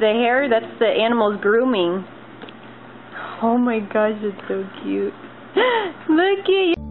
The hair, that's the animal's grooming. Oh my gosh, it's so cute. Look at you.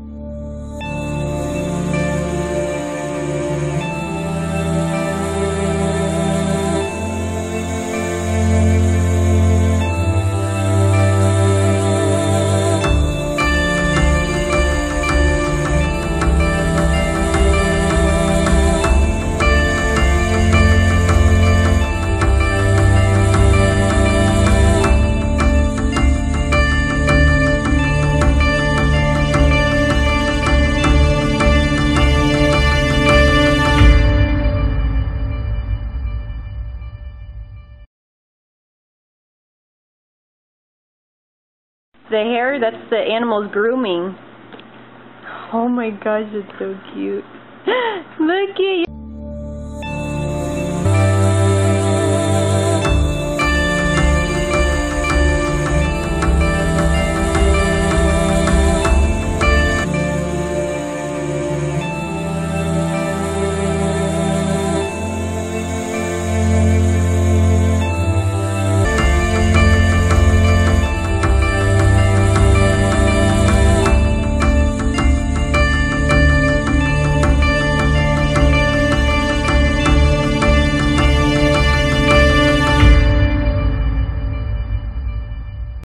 The hair, that's the animal's grooming. Oh my gosh, it's so cute. Look at you.